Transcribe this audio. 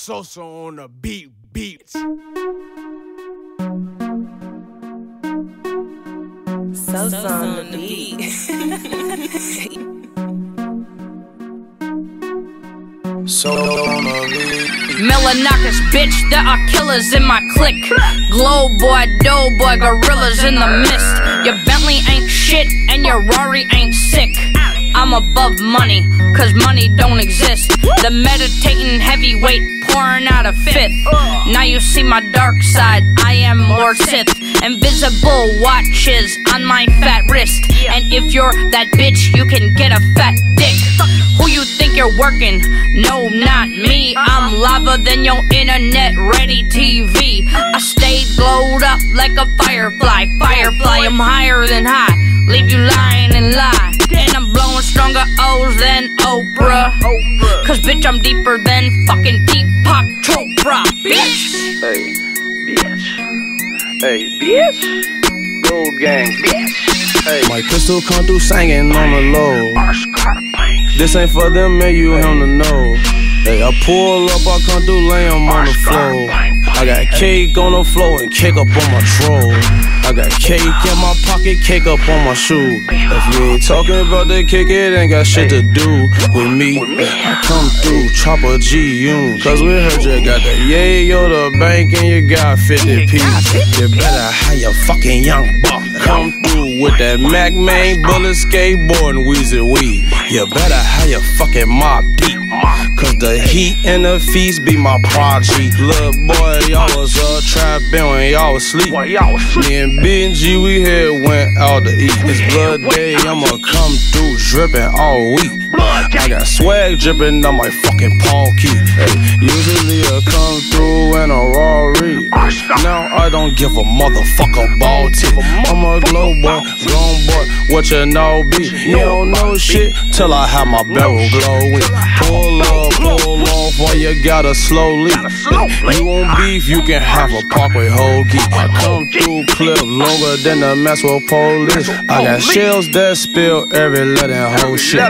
Sosa on the beat, beats. Sosa on the beat. So on the beat. Milonakis, bitch, there are killers in my clique. Glow boy, dough boy, gorillas in the mist. Your Bentley ain't shit, and your Rory ain't sick. Above money, cause money don't exist. The meditating heavyweight pouring out a fifth. Now you see my dark side, I am more Sith. Invisible watches on my fat wrist. And if you're that bitch, you can get a fat dick. Who you think you're working? No, not me. I'm lava than your internet ready TV. I stay glowed up like a firefly. Firefly, I'm higher than high. Leave you lying and lie. And I'm blowing stronger O's than Oprah. Cause bitch, I'm deeper than fucking Deepak Chopra. Bitch! Hey, bitch. Hey, bitch. Glo Gang, bitch. Hey, My pistol come through singing on the low. This ain't for them and you him to know. Hey, I pull up, I come through, lay 'em on the floor. I got cake on the floor and cake up on my troll. I got cake in my pocket, cake up on my shoe. If you ain't talking about the cake, it ain't got shit to do with me. I come through, chopper G Yoon. Cause we heard you got the yayo, the bank, and you got 50 P. You better your fucking young buck come through with that Mac main bullet skateboard and Weezy weed. You better have your fucking mob deep. Cause the heat and the feast be my prodigy. Little boy, y'all was uh, trapping when y'all was sleep. Well, y'all was Me and Benji, we here went out to eat. It's blood day, I'ma come through dripping all week. I got swag dripping on my fucking Paul key. Hey, usually I come through in a Rari. Now I don't give a motherfucker ball tip. I'm a grown boy, what you know be. You don't know shit till I have my barrel glowing. Pull up, pull off while you gotta slowly. You want beef, you can have a Parkway hoagie. I come through clip longer than the Maxwell police. I got shells that spill every letting whole shit.